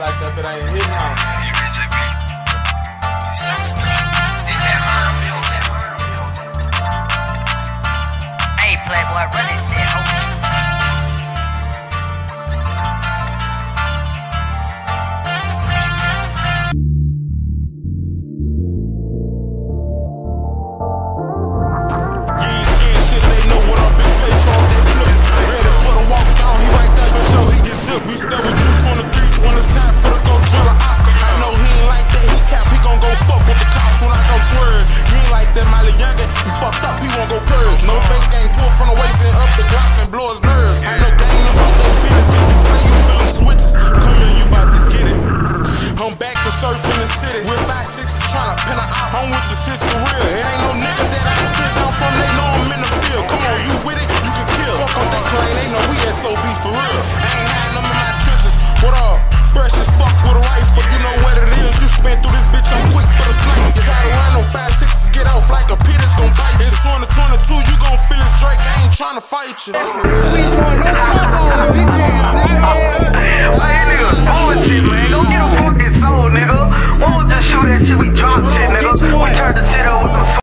like that, but I ain't hitting on. Hey, Playboy, run this shit, go purge. No face gang pull from the waist and up the Glock and blow his nerves. I know gang about their business, if you play, you feel them switches. Come here, you bout to get it. I'm back to surf in the city with five sixes tryna pin a out. I'm with the shits for real. It ain't no nigga that I stick down from. They know I'm in the field. Come on, you with it? You can kill. Fuck off that claim. They know we SOB for real. trying to fight you. We want no combo, bitch ass, nigga. Man, niggas bullshit, man. Don't get a fucking soul, nigga. Won't just shoot that shit, we drop shit, nigga. We turn the city. over.